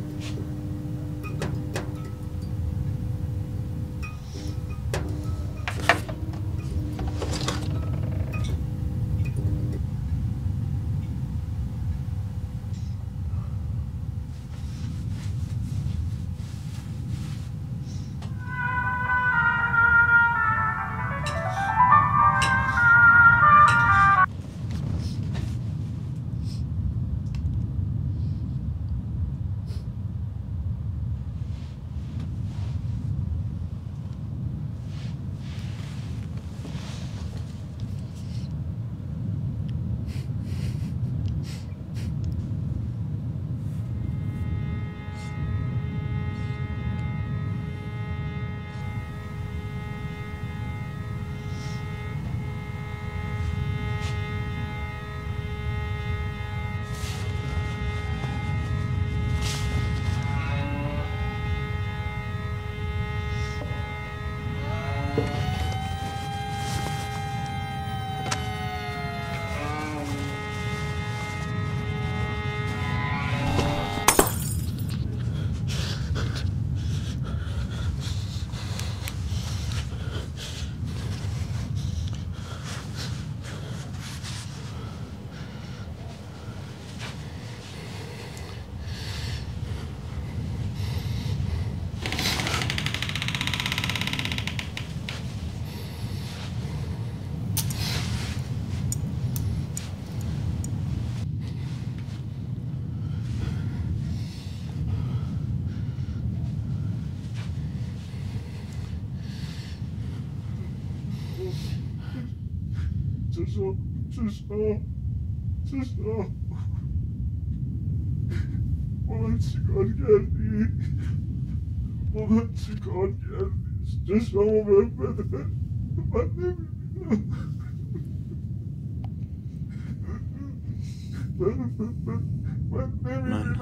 フッ。Sister, Sister, Sister. Woman's gone candy. Woman's gone candy. Just remember that. My name Nein.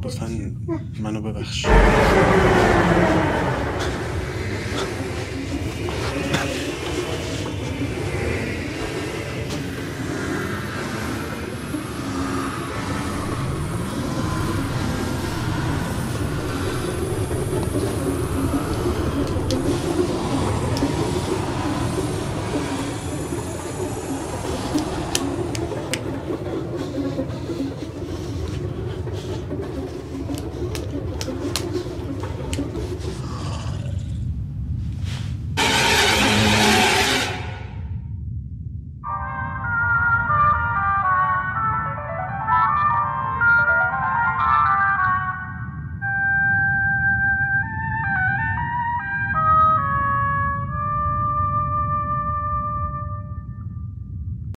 Das waren meine Überraschungen.